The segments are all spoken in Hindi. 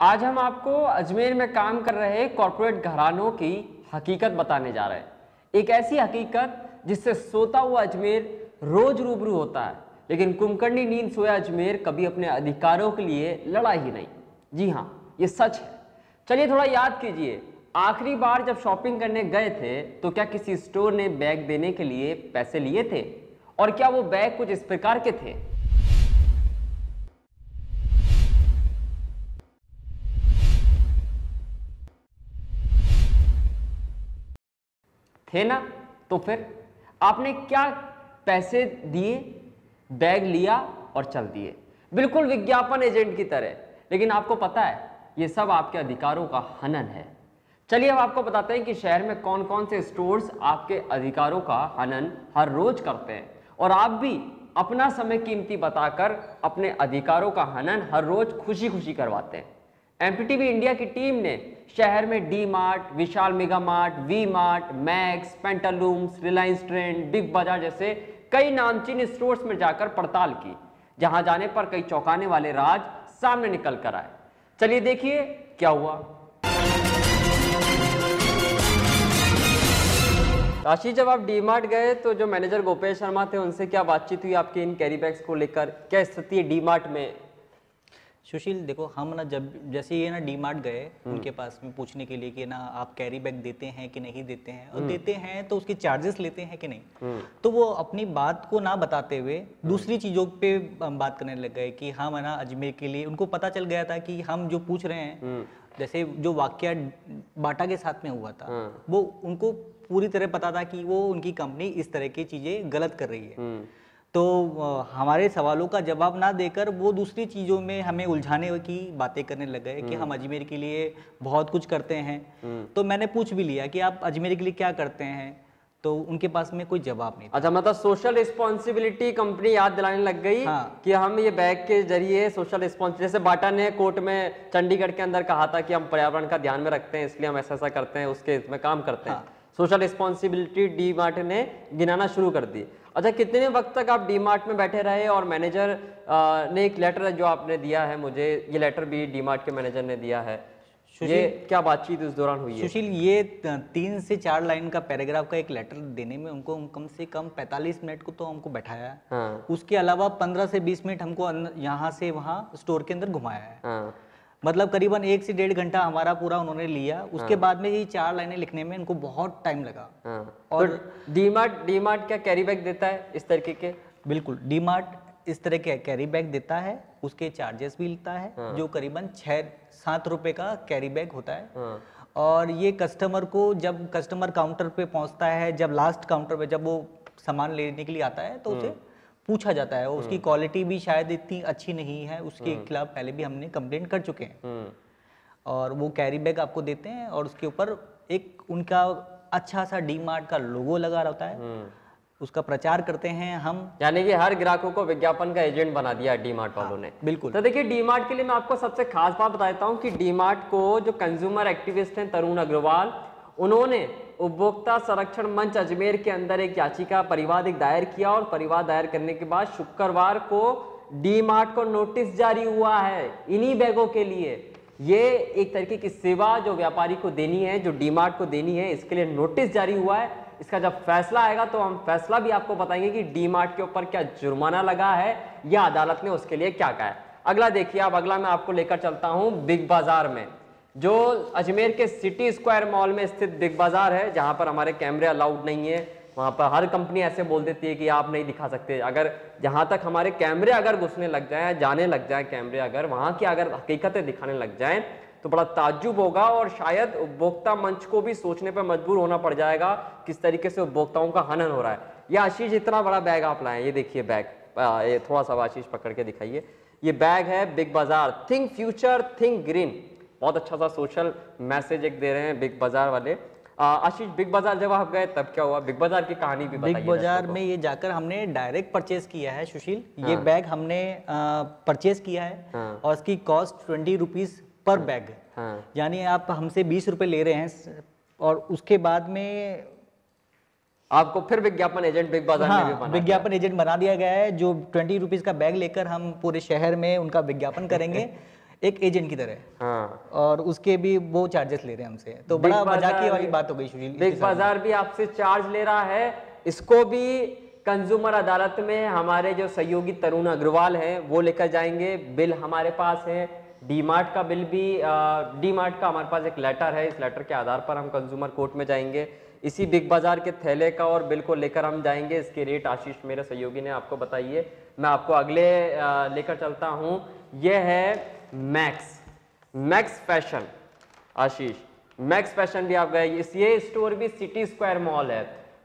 आज हम आपको अजमेर में काम कर रहे कॉरपोरेट घरानों की हकीकत बताने जा रहे हैं। एक ऐसी हकीकत जिससे सोता हुआ अजमेर रोज रूबरू होता है, लेकिन कुमकर्णी नींद सोया अजमेर कभी अपने अधिकारों के लिए लड़ा ही नहीं। जी हाँ ये सच है। चलिए थोड़ा याद कीजिए, आखिरी बार जब शॉपिंग करने गए थे तो क्या किसी स्टोर ने बैग देने के लिए पैसे लिए थे? और क्या वो बैग कुछ इस प्रकार के थे? थे ना? तो फिर आपने क्या पैसे दिए? बैग लिया और चल दिए। बिल्कुल विज्ञापन एजेंट की तरह। लेकिन आपको पता है, ये सब आपके अधिकारों का हनन है। चलिए अब आपको बताते हैं कि शहर में कौन कौन से स्टोर्स आपके अधिकारों का हनन हर रोज करते हैं। और आप भी अपना समय कीमती बताकर अपने अधिकारों का हनन हर रोज खुशी खुशी करवाते हैं। एमपीटीवी इंडिया की टीम ने शहर में D Mart Vishal Mega Mart V Mart Max Pantaloons Reliance Trend Big Bazaar जैसे कई नामचीन स्टोर्स में जाकर पड़ताल की, जहाँ जाने पर कई चौंकाने वाले राज सामने निकल कर आए। चलिए देखिए क्या हुआ। राशि जब आप डी मार्ट गए तो जो मैनेजर गोपेश शर्मा थे, उनसे क्या बातचीत हुई आपके इन कैरी बैग्स को लेकर? क्या स्थिति है डी मार्ट में? सुशील देखो हम ना जब जैसे ये ना डी मार्ट गए उनके पास में पूछने के लिए कि ना आप कैरी बैग देते हैं कि नहीं देते हैं? और देते हैं तो उसके चार्जेस लेते हैं कि नहीं? तो वो अपनी बात को ना बताते हुए दूसरी चीज़ों पे बात करने लग गए कि हम है ना अजमेर के लिए उनको पता चल गया था कि हम जो पूछ रहे हैं जैसे जो वाक्य बाटा के साथ में हुआ था वो उनको पूरी तरह पता था कि वो उनकी कंपनी इस तरह की चीज़ें गलत कर रही है। तो हमारे सवालों का जवाब ना देकर वो दूसरी चीज़ों में हमें उलझाने की बातें करने लग गए कि हम अजमेर के लिए बहुत कुछ करते हैं। तो मैंने पूछ भी लिया कि आप अजमेर के लिए क्या करते हैं? तो उनके पास में कोई जवाब नहीं अच्छा मतलब सोशल रिस्पॉन्सिबिलिटी कंपनी याद दिलाने लग गई हाँ। कि हम ये बैग के ज़रिए सोशल रिस्पॉन्स जैसे बाटा ने कोर्ट में चंडीगढ़ के अंदर कहा था कि हम पर्यावरण का ध्यान में रखते हैं इसलिए हम ऐसा ऐसा करते हैं उसके इसमें काम करते हैं। सोशल रिस्पॉन्सिबिलिटी डी मार्ट ने गिनाना शुरू कर दी। अच्छा कितने वक्त तक आप डी मार्ट में बैठे रहे और मैनेजर ने एक लेटर जो आपने दिया है मुझे ये लेटर भी डी मार्ट के मैनेजर ने दिया है ये क्या बातचीत उस दौरान हुई है? सुशील ये तीन से चार लाइन का पैराग्राफ का एक लेटर देने में उनको कम से कम 45 मिनट को तो हमको बैठाया हाँ। उसके अलावा 15 से 20 मिनट हमको यहाँ से वहाँ स्टोर के अंदर घुमाया है। हाँ। मतलब करीबन एक से डेढ़ घंटा हमारा पूरा उन्होंने लिया। उसके बाद में ये चार लाइनें लिखने में इनको बहुत टाइम लगा। हाँ। और- और डी मार्ट डी मार्ट क्या कैरी बैग देता है इस तरीके के? बिल्कुल डी मार्ट इस तरह के कैरी बैग देता है उसके चार्जेस भी लेता है जो करीबन छः सात रुपए का कैरी बैग होता है। हाँ। और ये कस्टमर को जब कस्टमर काउंटर पे पहुँचता है जब लास्ट काउंटर पे जब वो सामान लेने के लिए आता है तो उसे पूछा जाता है उसकी क्वालिटी भी शायद इतनी अच्छी नहीं है उसके खिलाफ पहले भी हमने कंप्लेंट कर चुके हैं। हम्म। और वो कैरी बैग आपको देते हैं और उसके ऊपर एक उनका अच्छा सा डी मार्ट का लोगो लगा रहता है। उसका प्रचार करते हैं हम। यानी कि हर ग्राहकों को विज्ञापन का एजेंट बना दिया डी मार्ट वालों ने। बिल्कुल। तो देखिए डी मार्ट के लिए मैं आपको सबसे खास बात बता देता हूँ कि डी मार्ट को जो कंज्यूमर एक्टिविस्ट हैं तरुण अग्रवाल उन्होंने उपभोक्ता संरक्षण मंच अजमेर के अंदर एक याचिका परिवाद एक दायर किया और परिवाद दायर करने के बाद शुक्रवार को डी मार्ट को नोटिस जारी हुआ है इन्हीं बैगों के लिए। ये एक तरीके की सेवा जो व्यापारी को देनी है, जो डी मार्ट को देनी है, इसके लिए नोटिस जारी हुआ है। इसका जब फैसला आएगा तो हम फैसला भी आपको बताएँगे कि डी मार्ट के ऊपर क्या जुर्माना लगा है या अदालत ने उसके लिए क्या कहा है। अगला देखिए, अब अगला मैं आपको लेकर चलता हूँ बिग बाज़ार में। जो अजमेर के सिटी स्क्वायर मॉल में स्थित बिग बाज़ार है, जहाँ पर हमारे कैमरे अलाउड नहीं है, वहाँ पर हर कंपनी ऐसे बोल देती है कि आप नहीं दिखा सकते। अगर जहाँ तक हमारे कैमरे अगर घुसने लग जाएँ, जाने लग जाए कैमरे अगर, वहाँ की अगर हकीकतें दिखाने लग जाएँ तो बड़ा ताज्जुब होगा और शायद उपभोक्ता मंच को भी सोचने पर मजबूर होना पड़ जाएगा किस तरीके से उपभोक्ताओं का हनन हो रहा है। ये आशीष, इतना बड़ा बैग आप लाए, ये देखिए बैग। ये थोड़ा सा आशीष पकड़ के दिखाइए। ये बैग है बिग बाज़ार, थिंक फ्यूचर, थिंक ग्रीन। बहुत अच्छा सा सोशल मैसेज एक दे रहे हैं बिग बाज़ार वाले। आशीष बिग बाज़ार जब आप गए तब क्या हुआ? बिग बाज़ार की कहानी भी बिग बाज़ार में ये जाकर हमने डायरेक्ट परचेज किया है सुशील। ये बैग हमने परचेज किया है हाँ। और इसकी कॉस्ट ट्वेंटी रुपीज़ पर हाँ। बैग हाँ। यानी आप हमसे बीस रुपए ले रहे हैं और उसके बाद में आपको फिर विज्ञापन एजेंट बिग बाज़ार में भी हाँ विज्ञापन एजेंट बना दिया गया है जो ट्वेंटी रुपीज़ का बैग लेकर हम पूरे शहर में उनका विज्ञापन करेंगे। एक एजेंट की तरह। हाँ। और उसके भी वो चार्जेस ले रहे हैं हमसे। तो बड़ा बाज़ार मजाकी वाली बात हो गई सुशील बिग बाज़ार भी आपसे चार्ज ले रहा है। इसको भी कंज्यूमर अदालत में हमारे जो सहयोगी तरुण अग्रवाल हैं वो लेकर जाएँगे। बिल हमारे पास है। डीमार्ट का बिल भी डीमार्ट का हमारे पास एक लेटर है। इस लेटर के आधार पर हम कंज्यूमर कोर्ट में जाएँगे। इसी बिग बाज़ार के थैले का और बिल को लेकर हम जाएँगे। इसके रेट आशीष मेरे सहयोगी ने आपको बताइए। मैं आपको अगले लेकर चलता हूँ। यह है Max Max Fashion, Ashish, Max Fashion भी आप गए, ये स्टोर भी सिटी स्क्वायर मॉल है।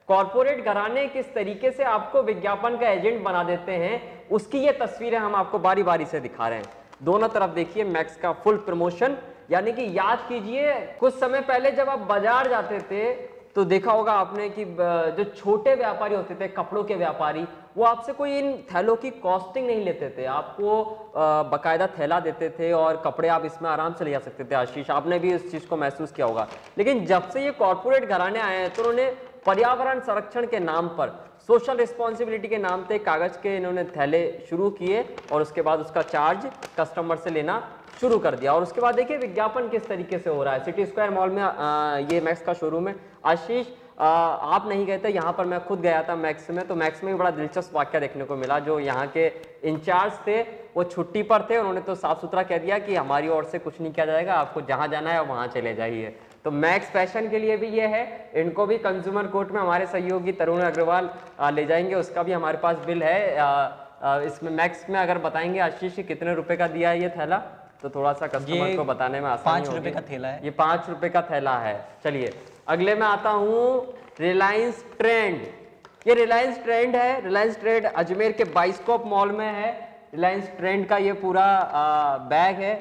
कॉरपोरेट घराने किस तरीके से आपको विज्ञापन का एजेंट बना देते हैं, उसकी ये तस्वीरें हम आपको बारी बारी से दिखा रहे हैं। दोनों तरफ़ देखिए मैक्स का फुल प्रमोशन यानी कि याद कीजिए, कुछ समय पहले जब आप बाज़ार जाते थे तो देखा होगा आपने कि जो छोटे व्यापारी होते थे, कपड़ों के व्यापारी वो आपसे कोई इन थैलों की कॉस्टिंग नहीं लेते थे। आपको बकायदा थैला देते थे और कपड़े आप इसमें आराम से ले जा सकते थे आशीष। आपने भी इस चीज़ को महसूस किया होगा। लेकिन जब से ये कॉर्पोरेट घराने आए हैं तो उन्होंने पर्यावरण संरक्षण के नाम पर सोशल रिस्पॉन्सिबिलिटी के नाम पे कागज़ के इन्होंने थैले शुरू किए और उसके बाद उसका चार्ज कस्टमर से लेना शुरू कर दिया। और उसके बाद देखिए विज्ञापन किस तरीके से हो रहा है। सिटी स्क्वायर मॉल में आ, ये मैक्स का शोरूम है। आशीष आप नहीं गए थे यहाँ पर मैं खुद गया था मैक्स में तो मैक्स में भी बड़ा दिलचस्प वाक्य देखने को मिला जो यहाँ के इंचार्ज थे वो छुट्टी पर थे उन्होंने तो साफ़ सुथरा कह दिया कि हमारी ओर से कुछ नहीं किया जाएगा आपको जहाँ जाना है वहाँ चले जाइए तो मैक्स फ़ैशन के लिए भी ये है इनको भी कंज्यूमर कोर्ट में हमारे सहयोगी तरुण अग्रवाल ले जाएँगे उसका भी हमारे पास बिल है आ, आ, इसमें मैक्स में अगर बताएँगे आशीष कि कितने रुपए का दिया है ये थैला तो थोड़ा सा कस्टमर को बताने में आसानी पाँच। रुपए का थैला है। ये पाँच रुपए का थैला है चलिए अगले में आता हूँ रिलायंस ट्रेंड ये रिलायंस ट्रेंड है। रिलायंस ट्रेंड अजमेर के बाइस्कोप मॉल में है। रिलायंस ट्रेंड का ये पूरा आ, बैग है।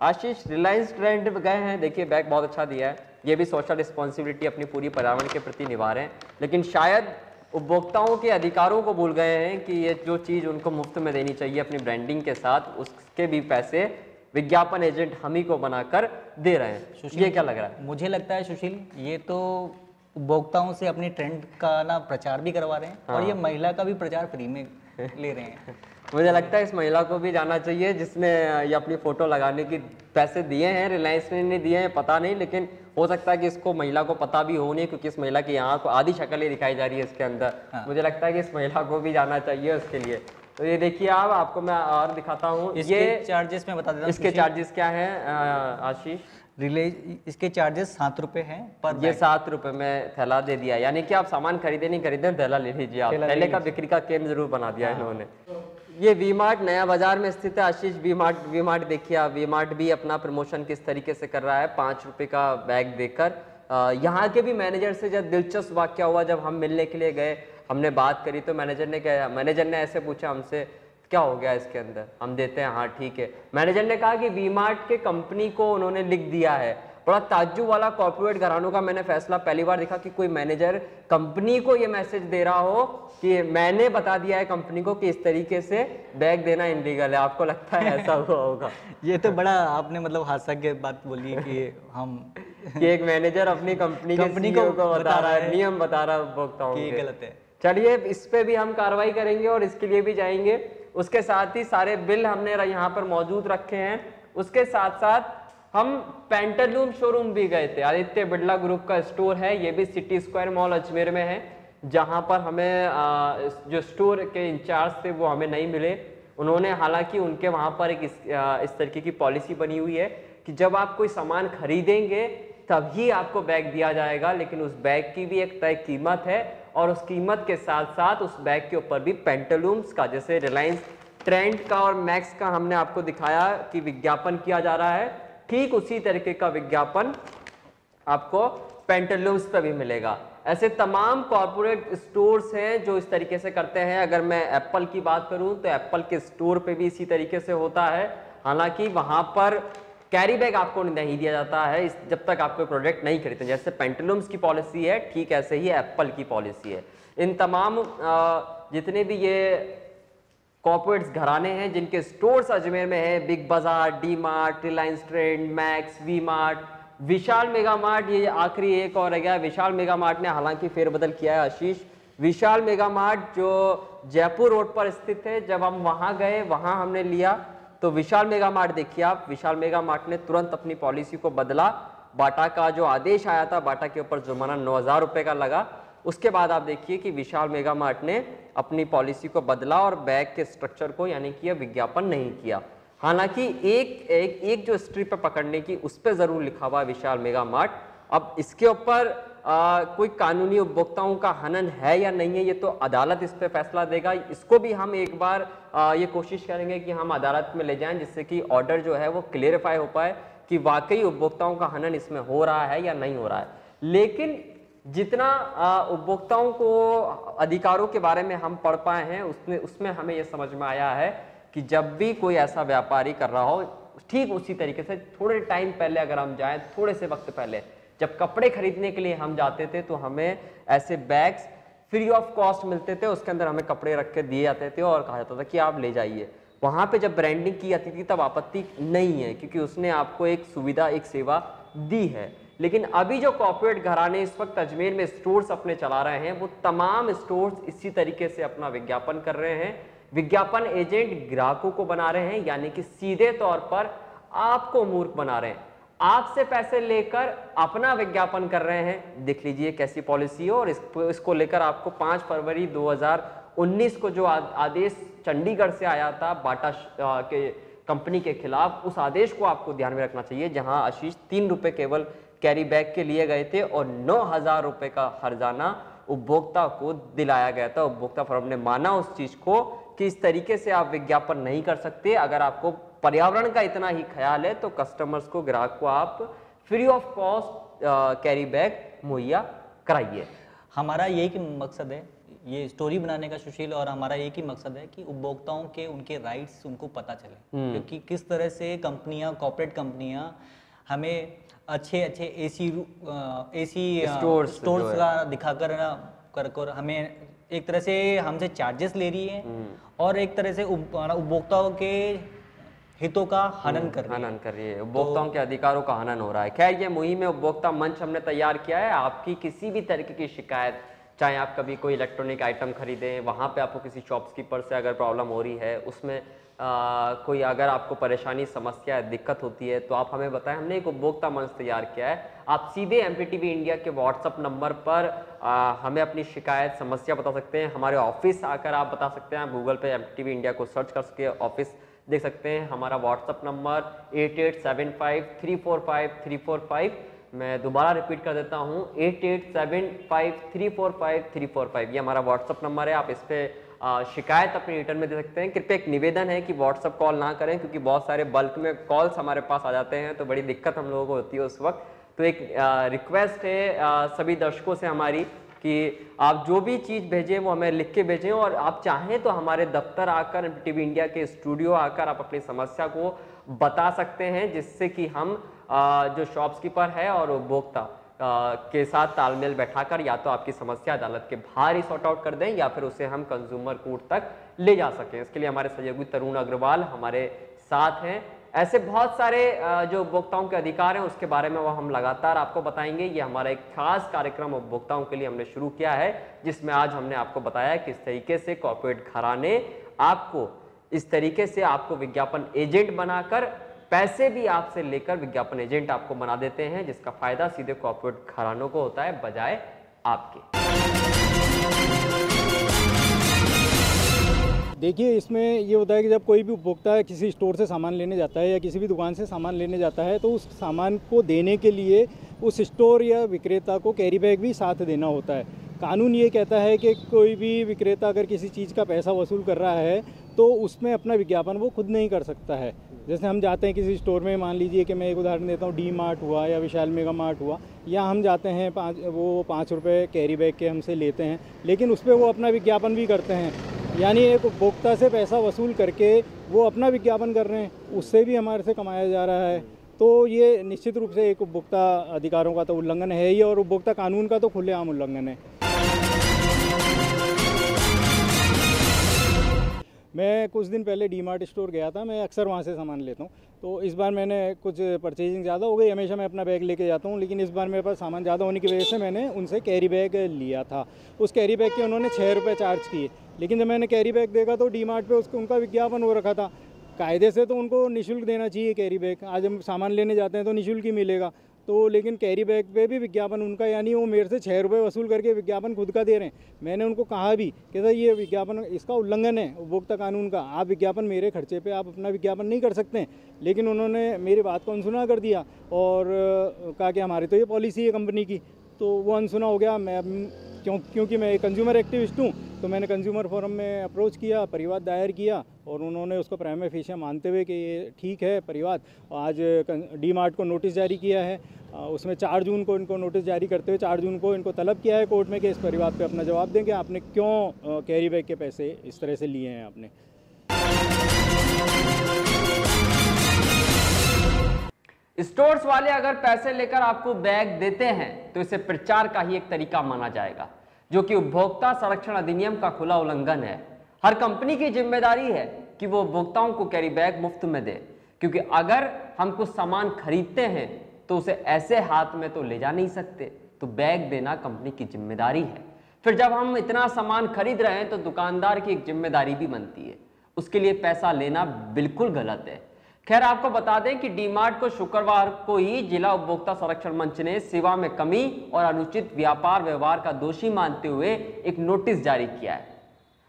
आशीष रिलायंस ट्रेंड गए हैं। देखिए बैग बहुत अच्छा दिया है। ये भी सोशल रिस्पॉन्सिबिलिटी अपनी पूरी पर्यावरण के प्रति निभा रहे हैं। लेकिन शायद उपभोक्ताओं के अधिकारों को भूल गए हैं कि ये जो चीज़ उनको मुफ़्त में देनी चाहिए अपनी ब्रांडिंग के साथ उसके भी पैसे विज्ञापन एजेंट हम ही को बनाकर दे रहे हैं। ये क्या लग रहा है? मुझे लगता है सुशील ये तो उपभोक्ताओं से अपनी ट्रेंड का ना प्रचार भी करवा रहे हैं हाँ। और ये महिला का भी प्रचार फ्री में ले रहे हैं। मुझे लगता है इस महिला को भी जाना चाहिए जिसने ये अपनी फ़ोटो लगाने की पैसे दिए हैं रिलायंस ने दिए हैं पता नहीं लेकिन हो सकता है कि इसको महिला को पता भी हो नहीं क्योंकि इस महिला की यहाँ को आधी शक्ल ही दिखाई जा रही है इसके अंदर। हाँ। मुझे लगता है कि इस महिला को भी जाना चाहिए उसके लिए। तो ये देखिए आप आपको मैं और दिखाता हूँ। ये चार्जेस में बता देता हूँ इसके चार्जेस क्या हैं आशीष? रिले इसके चार्जेस सात रुपए हैं पर ये सात रुपए में थैला दे दिया। यानी कि आप सामान खरीदे नहीं खरीदे थैला ले लीजिए आप। थैला ले थैले का बिक्री का केंद्र ज़रूर बना दिया है। इन्होंने। ये वी मार्ट नया बाज़ार में स्थित है Ashish. V Mart V Mart देखिए आप वी मार्ट भी अपना प्रमोशन किस तरीके से कर रहा है पाँच रुपए का बैग देकर। यहाँ के भी मैनेजर से जब दिलचस्प वाक्य हुआ जब हम मिलने के लिए गए हमने बात करी तो मैनेजर ने कहा मैनेजर ने ऐसे पूछा हमसे क्या हो गया इसके अंदर? हम देते हैं हाँ ठीक है। मैनेजर ने कहा कि वी मार्ट के कंपनी को उन्होंने लिख दिया है। बड़ा ताज्जुब वाला कॉर्पोरेट घरानों का मैंने फैसला पहली बार देखा कि कोई मैनेजर कंपनी को ये मैसेज दे रहा हो कि मैंने बता दिया है कंपनी को कि इस तरीके से बैग देना इनलीगल है। आपको लगता है ऐसा हुआ होगा? ये तो बड़ा आपने मतलब हादसा के बात बोली है कि हम कि एक मैनेजर अपनी कंपनी कंपनी को को बता रहा है नियम बता रहा है उपभोक्ताओं गलत है। चलिए इस पर भी हम कार्रवाई करेंगे और इसके लिए भी जाएँगे। उसके साथ ही सारे बिल हमने यहाँ पर मौजूद रखे हैं। उसके साथ साथ हम पेंटालूम शोरूम भी गए थे। आदित्य बिरला ग्रुप का स्टोर है ये भी सिटी स्क्वायर मॉल अजमेर में है जहाँ पर हमें जो स्टोर के इंचार्ज थे वो हमें नहीं मिले। उन्होंने हालाँकि उनके वहाँ पर एक इस, इस तरीके की पॉलिसी बनी हुई है कि जब आप कोई सामान खरीदेंगे तभी आपको बैग दिया जाएगा, लेकिन उस बैग की भी एक तय कीमत है और उस कीमत के साथ साथ उस बैग के ऊपर भी पेंटालूम्स का, जैसे रिलायंस ट्रेंड का और मैक्स का हमने आपको दिखाया कि विज्ञापन किया जा रहा है। ठीक उसी तरीके का विज्ञापन आपको पेंटलूम्स पर भी मिलेगा। ऐसे तमाम कॉरपोरेट स्टोर्स हैं जो इस तरीके से करते हैं। अगर मैं एप्पल की बात करूँ तो एप्पल के स्टोर पे भी इसी तरीके से होता है। हालाँकि वहाँ पर कैरी बैग आपको नहीं दिया जाता है इस जब तक आप कोई प्रोडक्ट नहीं खरीदते। जैसे पेंटलूम्स की पॉलिसी है, ठीक ऐसे ही एप्पल की पॉलिसी है। इन तमाम जितने भी ये कॉपोरेट्स घराने हैं, जिनके स्टोर्स अजमेर में है Big Bazaar D Mart Reliance Trend Max V Mart Vishal Mega Mart ये आखिरी एक और रह गया। विशाल मेगा मार्ट ने हालाँकि फेरबदल किया है, आशीष। विशाल मेगा मार्ट जो जयपुर रोड पर स्थित है, जब हम वहाँ गए, वहाँ हमने लिया। तो विशाल मेगा मार्ट देखिए आप, विशाल मेगा मार्ट ने तुरंत अपनी पॉलिसी को बदला। बाटा का जो आदेश आया था, बाटा के ऊपर जुर्माना नौ हज़ार रुपए का लगा। उसके बाद आप देखिए कि विशाल मेगा मार्ट ने अपनी पॉलिसी को बदला और बैग के स्ट्रक्चर को, यानी कि विज्ञापन नहीं किया। हालाँकि एक एक एक जो स्ट्रिप पे पकड़ने की, उस पर ज़रूर लिखा हुआ विशाल मेगा मार्ट अब इसके ऊपर कोई कानूनी उपभोक्ताओं का हनन है या नहीं है, ये तो अदालत इस पर फैसला देगा। इसको भी हम एक बार ये कोशिश करेंगे कि हम अदालत में ले जाएँ, जिससे कि ऑर्डर जो है वो क्लियरिफाई हो पाए कि वाकई उपभोक्ताओं का हनन इसमें हो रहा है या नहीं हो रहा है। लेकिन जितना उपभोक्ताओं को, अधिकारों के बारे में हम पढ़ पाए हैं उसने उसमें हमें यह समझ में आया है कि जब भी कोई ऐसा व्यापारी कर रहा हो, ठीक उसी तरीके से थोड़े टाइम पहले अगर हम जाएँ, थोड़े से वक्त पहले, जब कपड़े खरीदने के लिए हम जाते थे तो हमें ऐसे बैग्स फ्री ऑफ़ कॉस्ट मिलते थे, उसके अंदर हमें कपड़े रख के दिए जाते थे और कहा जाता था कि आप ले जाइए। वहाँ पे जब ब्रांडिंग की जाती थी, तब आपत्ति नहीं है, क्योंकि उसने आपको एक सुविधा, एक सेवा दी है। लेकिन अभी जो कॉर्पोरेट घराने इस वक्त अजमेर में स्टोर्स अपने चला रहे हैं, वो तमाम स्टोर्स इसी तरीके से अपना विज्ञापन कर रहे हैं। विज्ञापन एजेंट ग्राहकों को बना रहे हैं, यानी कि सीधे तौर पर आपको मूर्ख बना रहे हैं। आपसे पैसे लेकर अपना विज्ञापन कर रहे हैं। देख लीजिए कैसी पॉलिसी है और इस, इसको लेकर आपको 5 फरवरी 2019 को जो आदेश चंडीगढ़ से आया था बाटा के कंपनी के खिलाफ उस आदेश को आपको ध्यान में रखना चाहिए जहाँ आशीष तीन रुपए केवल कैरी बैग के लिए गए थे और नौ हज़ार रुपए का हरजाना उपभोक्ता को दिलाया गया था। उपभोक्ता फोरम ने माना उस चीज़ को कि इस तरीके से आप विज्ञापन नहीं कर सकते। अगर आपको पर्यावरण का इतना ही ख्याल है तो कस्टमर्स को ग्राहक को आप free of cost carry bag मुहैया कराइए हमारा यही मकसद है ये स्टोरी बनाने का सुशील और हमारा एक ही मकसद है कि उपभोक्ताओं के उनके राइट्स उनको पता चले हम्म। क्योंकि किस तरह से कंपनियाँ कॉर्पोरेट कंपनियाँ हमें अच्छे अच्छे एसी एसी स्टोर्स स्टोर्स का दिखाकर ना कर कर हमें एक तरह से हमसे चार्जेस ले रही है हम्म। और एक तरह से उपभोक्ताओं के हितों का हनन कर रही हनन कर रही है। उपभोक्ताओं तो, के अधिकारों का हनन हो रहा है। खैर ये मुहिम में उपभोक्ता मंच हमने तैयार किया है। आपकी किसी भी तरीके की शिकायत चाहे आप कभी कोई इलेक्ट्रॉनिक आइटम खरीदें वहाँ पे आपको किसी शॉपकीपर से अगर प्रॉब्लम हो रही है उसमें आ, कोई अगर आपको परेशानी समस्या दिक्कत होती है तो आप हमें बताएँ। हमने एक उपभोक्ता मंच तैयार किया है। आप सीधे एमपीटीवी इंडिया के व्हाट्सअप नंबर पर आ, हमें अपनी शिकायत समस्या बता सकते हैं। हमारे ऑफ़िस आकर आप बता सकते हैं। आप गूगल पे एम इंडिया को सर्च कर सके ऑफ़िस देख सकते हैं, हमारा WhatsApp number eight eight seven five three four five three four five मैं दोबारा रिपीट कर देता हूँ eight eight seven five three four five three four five ये हमारा व्हाट्सअप नंबर है, आप इस पर शिकायत अपने रिटर्न में दे सकते हैं। कृपया एक निवेदन है कि व्हाट्सअप कॉल ना करें, क्योंकि बहुत सारे बल्क में कॉल्स हमारे पास आ जाते हैं तो बड़ी दिक्कत हम लोगों को होती है उस वक्त। तो एक रिक्वेस्ट है सभी दर्शकों से हमारी कि आप जो भी चीज़ भेजें, वो हमें लिख के भेजें और आप चाहें तो हमारे दफ्तर आकर, टीवी इंडिया के स्टूडियो आकर आप अपनी समस्या को बता सकते हैं, जिससे कि हम जो शॉप्सकीपर है और उपभोक्ता के साथ तालमेल बैठाकर या तो आपकी समस्या अदालत के बाहर ही सॉर्ट आउट कर दें या फिर उसे हम कंज्यूमर कोर्ट तक ले जा सकें। इसके लिए हमारे सहयोगी तरुण अग्रवाल हमारे साथ हैं। ऐसे बहुत सारे जो उपभोक्ताओं के अधिकार हैं, उसके बारे में वो हम लगातार आपको बताएँगे। ये हमारा एक खास कार्यक्रम उपभोक्ताओं के लिए हमने शुरू किया है, जिसमें आज हमने आपको बताया किस तरीके से कॉर्पोरेट घराने आपको, इस तरीके से आपको विज्ञापन एजेंट बनाकर, पैसे भी आपसे लेकर विज्ञापन एजेंट आपको बना देते हैं, जिसका फ़ायदा सीधे कॉर्पोरेट घरानों को होता है, बजाय आपके। देखिए, इसमें ये होता है कि जब कोई भी उपभोक्ता किसी स्टोर से सामान लेने जाता है या किसी भी दुकान से सामान लेने जाता है तो उस सामान को देने के लिए उस स्टोर या विक्रेता को कैरी बैग भी साथ देना होता है। कानून ये कहता है कि कोई भी विक्रेता अगर किसी चीज़ का पैसा वसूल कर रहा है तो उसमें अपना विज्ञापन वो खुद नहीं कर सकता है। जैसे हम जाते हैं किसी स्टोर में, मान लीजिए कि मैं एक उदाहरण देता हूँ डी मार्ट हुआ या विशाल मेगा मार्ट हुआ, या हम जाते हैं पाँच, वो पाँच रुपये कैरी बैग के हमसे लेते हैं, लेकिन उस पर वो अपना विज्ञापन भी करते हैं। यानी एक उपभोक्ता से पैसा वसूल करके वो अपना विज्ञापन कर रहे हैं, उससे भी हमारे से कमाया जा रहा है। तो ये निश्चित रूप से एक उपभोक्ता अधिकारों का तो उल्लंघन है ही और उपभोक्ता कानून का तो खुलेआम उल्लंघन है। मैं कुछ दिन पहले डी मार्ट स्टोर गया था, मैं अक्सर वहाँ से सामान लेता हूँ। तो इस बार मैंने कुछ परचेजिंग ज़्यादा हो गई, हमेशा मैं अपना बैग लेके जाता हूँ, लेकिन इस बार मेरे पास सामान ज़्यादा होने की वजह से मैंने उनसे कैरी बैग लिया था। उस कैरी बैग के उन्होंने छः रुपये चार्ज किए, लेकिन जब मैंने कैरी बैग देखा तो डी मार्ट पर उसको उनका विज्ञापन हो रखा था। कायदे से तो उनको निःशुल्क देना चाहिए कैरी बैग आज हम सामान लेने जाते हैं तो निःशुल्क ही मिलेगा। तो लेकिन कैरी बैग पे भी विज्ञापन उनका, यानी वो मेरे से छः रुपये वसूल करके विज्ञापन खुद का दे रहे हैं। मैंने उनको कहा भी कि सर, ये विज्ञापन, इसका उल्लंघन है उपभोक्ता कानून का। आप विज्ञापन मेरे खर्चे पे, आप अपना विज्ञापन नहीं कर सकते लेकिन उन्होंने मेरी बात को अनसुना कर दिया और कहा कि हमारी तो ये पॉलिसी है कंपनी की। तो वो अनसुना हो गया। मैं क्यों, क्योंकि मैं कंज्यूमर एक्टिविस्ट हूँ तो मैंने कंज्यूमर फोरम में अप्रोच किया परिवाद दायर किया और उन्होंने उसको प्राइम फेशिया मानते हुए कि ये ठीक है परिवाद आज डी मार्ट को नोटिस जारी किया है उसमें चार जून को इनको नोटिस जारी करते हुए, चार जून को इनको तलब किया है कोर्ट में कि इस परिवाद पे अपना जवाब दें कि आपने क्यों कैरी बैग के पैसे इस तरह से लिए हैं आपने। स्टोर्स वाले अगर पैसे लेकर आपको बैग देते हैं तो इसे प्रचार का ही एक तरीका माना जाएगा, जो कि उपभोक्ता संरक्षण अधिनियम का खुला उल्लंघन है। हर कंपनी की ज़िम्मेदारी है कि वो उपभोक्ताओं को कैरी बैग मुफ़्त में दे, क्योंकि अगर हम कुछ सामान खरीदते हैं तो उसे ऐसे हाथ में तो ले जा नहीं सकते तो बैग देना कंपनी की ज़िम्मेदारी है। फिर जब हम इतना सामान खरीद रहे हैं तो दुकानदार की एक ज़िम्मेदारी भी बनती है। उसके लिए पैसा लेना बिल्कुल गलत है। खैर, आपको बता दें कि डीमार्ट को शुक्रवार को ही जिला उपभोक्ता संरक्षण मंच ने सेवा में कमी और अनुचित व्यापार व्यवहार का दोषी मानते हुए एक नोटिस जारी किया है।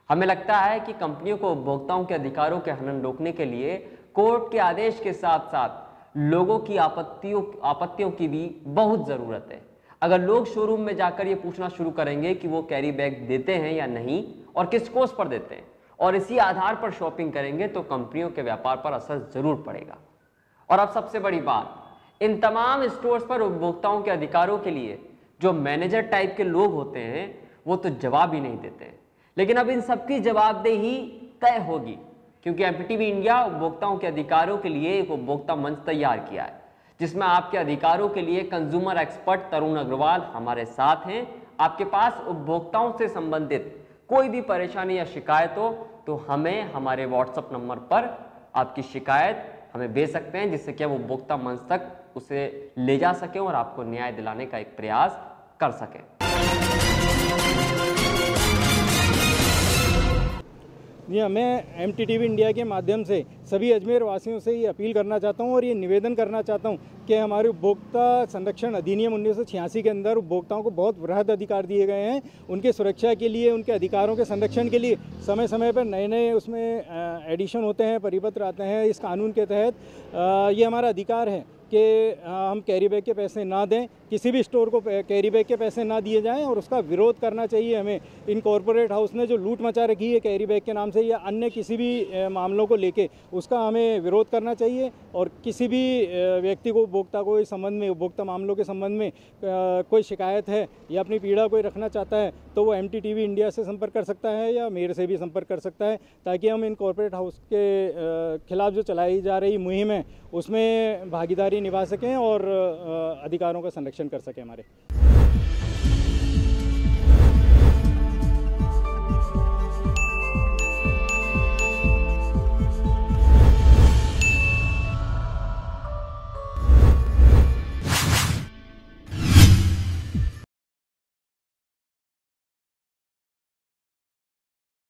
हमें लगता है कि कंपनियों को उपभोक्ताओं के अधिकारों के हनन रोकने के लिए कोर्ट के आदेश के साथ साथ लोगों की आपत्तियों आपत्तियों की भी बहुत ज़रूरत है। अगर लोग शोरूम में जाकर ये पूछना शुरू करेंगे कि वो कैरी बैग देते हैं या नहीं और किस कोर्स पर देते हैं और इसी आधार पर शॉपिंग करेंगे तो कंपनियों के व्यापार पर असर ज़रूर पड़ेगा। और अब सबसे बड़ी बात, इन तमाम स्टोर्स पर उपभोक्ताओं के अधिकारों के लिए जो मैनेजर टाइप के लोग होते हैं, वो तो जवाब ही नहीं देते। हैं लेकिन अब इन सबकी जवाबदेही तय होगी, क्योंकि एमपीटीवी इंडिया उपभोक्ताओं के अधिकारों के लिए एक उपभोक्ता मंच तैयार किया है, जिसमें आपके अधिकारों के लिए कंज्यूमर एक्सपर्ट तरुण अग्रवाल हमारे साथ हैं। आपके पास उपभोक्ताओं से संबंधित कोई भी परेशानी या शिकायत हो तो हमें हमारे व्हाट्सएप नंबर पर आपकी शिकायत हमें भेज सकते हैं, जिससे कि वो उपभोक्ता मंच तक उसे ले जा सकें और आपको न्याय दिलाने का एक प्रयास कर सकें। जी हमें एम इंडिया के माध्यम से सभी अजमेर वासियों से ये अपील करना चाहता हूँ और ये निवेदन करना चाहता हूँ कि हमारे उपभोक्ता संरक्षण अधिनियम उन्नीस सौ छियासी के अंदर उपभोक्ताओं को बहुत वृहद अधिकार दिए गए हैं। उनके सुरक्षा के लिए, उनके अधिकारों के संरक्षण के लिए समय समय पर नए नए उसमें एडिशन होते हैं, परिपत्र आते हैं इस कानून के तहत। ये हमारा अधिकार है कि हम कैरी बैग के पैसे ना दें। किसी भी स्टोर को कैरी बैग के पैसे ना दिए जाएँ और उसका विरोध करना चाहिए हमें। इन कॉरपोरेट हाउस ने जो लूट मचा रखी है कैरी बैग के नाम से या अन्य किसी भी मामलों को लेके, उसका हमें विरोध करना चाहिए और किसी भी व्यक्ति को उपभोक्ता को इस संबंध में, उपभोक्ता मामलों के संबंध में कोई शिकायत है या अपनी पीड़ा कोई रखना चाहता है तो वो एमटीटीवी इंडिया से संपर्क कर सकता है या मेरे से भी संपर्क कर सकता है, ताकि हम इन कॉरपोरेट हाउस के खिलाफ जो चलाई जा रही मुहिम है, उसमें भागीदारी निभा सकें और अधिकारों का संरक्षण कर सके हमारे।